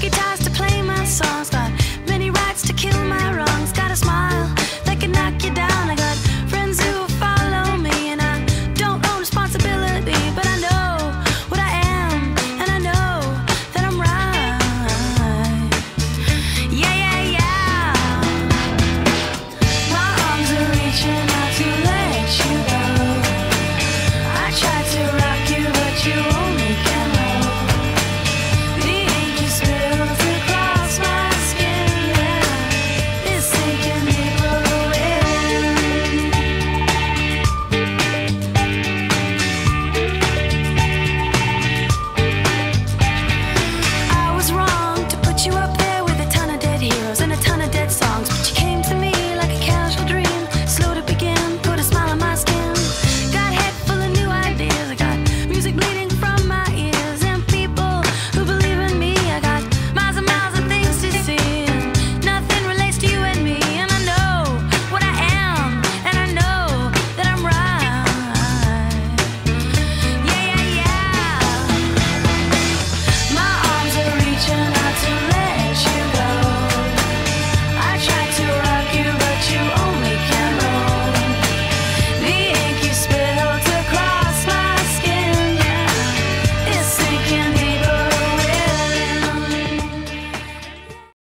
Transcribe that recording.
guitars to play my songs, got many rights to kill my wrongs. Got a smile that can knock you down. I got friends who follow me, and I don't own responsibility, but I know what I am, and I know that I'm right. Yeah, yeah, yeah. My arms are reaching out to let you go.